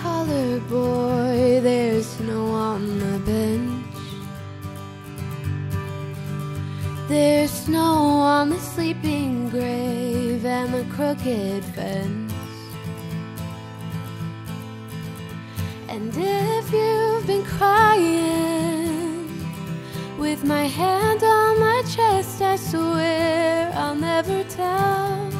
color boy, there's snow on the bench. There's snow on the sleeping grave and the crooked fence. And if you've been crying with my hand on my chest, I swear I'll never tell.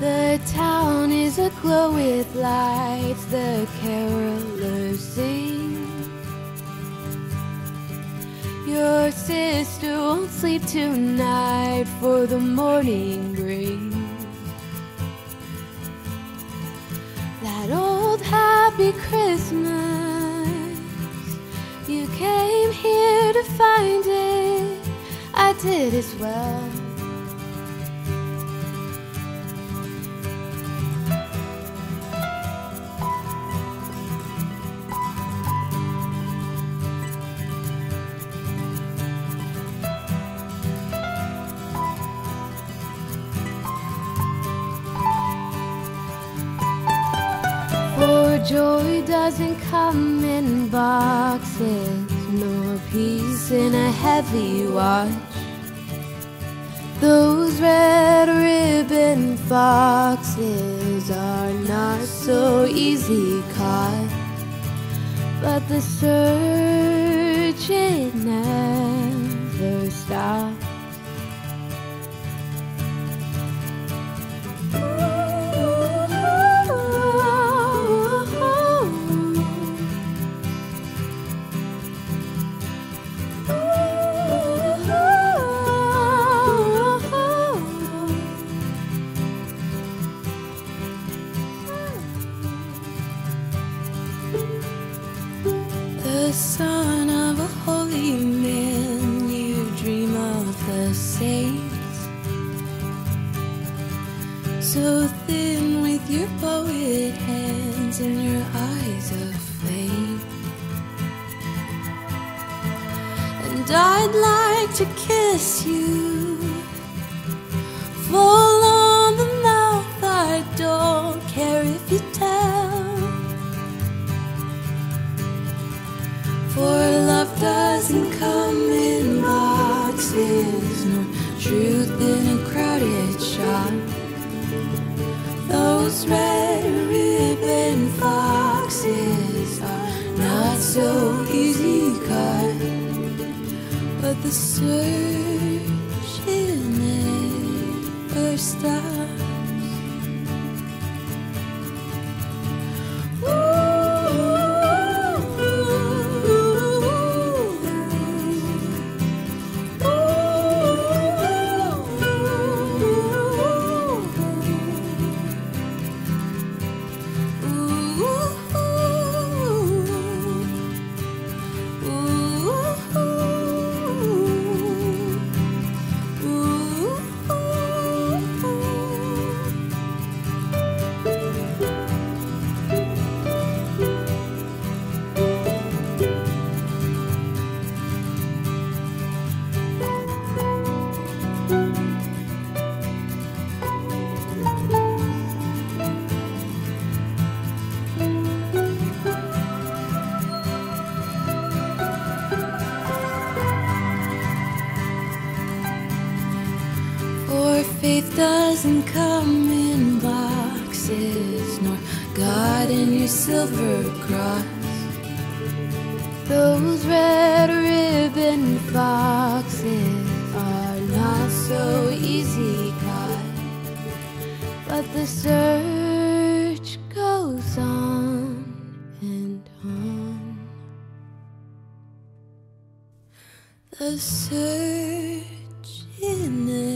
The town is aglow with lights, the carolers sing. Your sister won't sleep tonight, for the morning brings that old happy Christmas. You came here to find it, I did as well. Joy doesn't come in boxes, nor peace in a heavy watch. Those red ribbon foxes are not so easy caught, but the search The son of a holy man, you dream of the saints. So thin with your poet hands and your eyes of flame. And I'd like to kiss you, doesn't come in boxes, nor truth in a crowded shop. Those red ribbon foxes are not so easy cut, but the search it never stops. Faith doesn't come in boxes, nor God in your silver cross. Those red ribbon foxes but the search goes on and on. The search it never